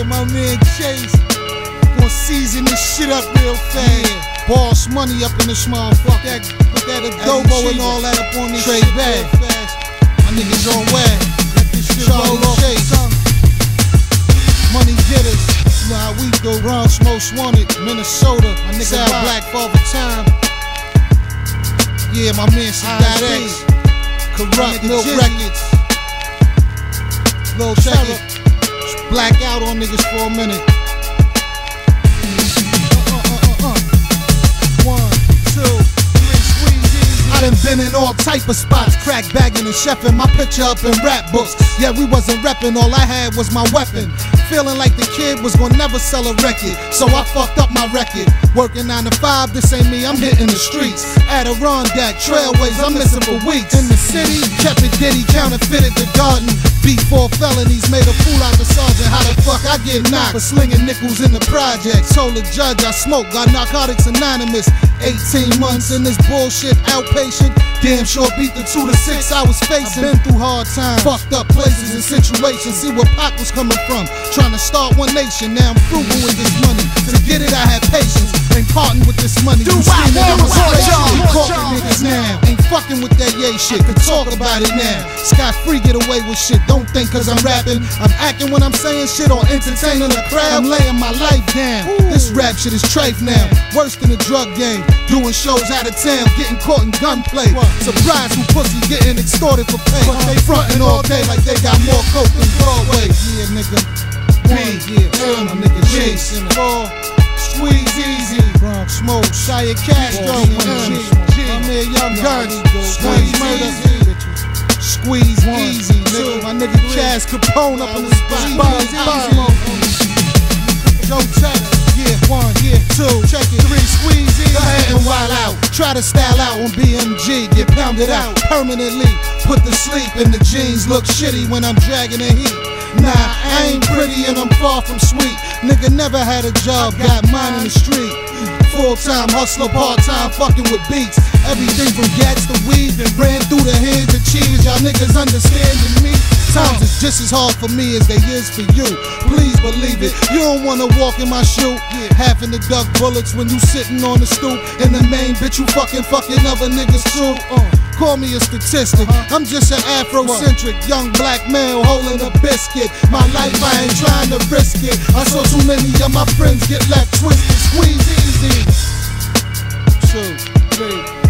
and my man Chase gonna season this shit up real fast. Yeah. Boss money up in this motherfucker. Put that, that adobo and all that up on this Trey shit real fast. My niggas on wag. Let this shit roll off Chase. Money getters. You know how we go. Bronx most wanted. Minnesota. My nigga South Black the Time. Yeah, my man Sadat X. Corrupt no Records. No Trevor. Black out on niggas for a minute. Uh, uh, uh, I done been in all type of spots, crack bagging and chefing, my picture up in rap books. Yeah, we wasn't repping, all I had was my weapon. Feeling like the kid was gonna never sell a record, so I fucked up my record. Working 9 to 5, this ain't me, I'm hitting the streets. Adirondack, trailways, I'm missing for weeks. In the city, kept it ditty, counterfeited the garden. Beat four felonies, made a fool out the sergeant. How the fuck I get knocked for slinging nickels in the project? Told the judge I smoke, got narcotics anonymous. 18 months in this bullshit outpatient. Damn sure beat the two to six I was facing. I've been through hard times, fucked up places and situations. See where Pac was coming from. Trying to start one nation. Now I'm frugal with this money. To get it, I had patience. Ain't parting with this money. Do you I want niggas now. Ain't fucking with that yay shit. Could talk about it now. Scott free get away with shit. Don't don't think cause I'm rapping. I'm acting when I'm saying shit or entertaining the crowd. I'm laying my life down. Ooh. This rap shit is trafe now. Worse than the drug game. Doing shows out of town, getting caught in gunplay. Surprise who pussy getting extorted for pay. But they frontin' all day like they got more coke than Broadway. Yeah, nigga. B, yeah, my nigga. Four, Squeeze Easy, Bronx Smoke, Shia Castro, M, G, I'm here, Young Guns, Squeeze Murder. Squeeze easy, nigga. My nigga Chaz Capone up in the spot. Joe Cheddar, one, yeah, two, check it, three, squeeze easy. Go ahead and wild out. Try to style out on BMG, get pounded out permanently. Put the sleep in the jeans, look shitty when I'm dragging the heat. Nah, I ain't pretty and I'm far from sweet. Nigga never had a job, got mine in the street. Full time hustler, part time fucking with beats. Everything from gats to weed, ran through the hands of cheese. Y'all niggas understanding me? Times is just as hard for me as they is for you. Please believe it. You don't wanna walk in my shoe. Having to duck bullets when you sitting on the stoop. And the main bitch you fucking fucking other niggas too. Uh. Call me a statistic. I'm just an Afrocentric young black male holding a biscuit. My life, I ain't trying to risk it. I saw too many of my friends get left twisted. Squeeze easy. Two, three.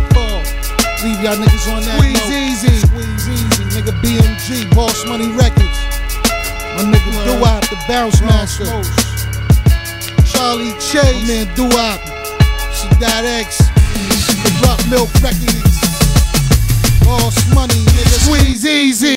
Leave y'all niggas on that Squeeze note. easy. Squeeze easy. Nigga BMG, Boss Money Records. My nigga Duop, the bounce master. Charlie Chase, my man Duop. Sadat X. Corrupt Milk Records. Boss money, nigga. Squeeze easy.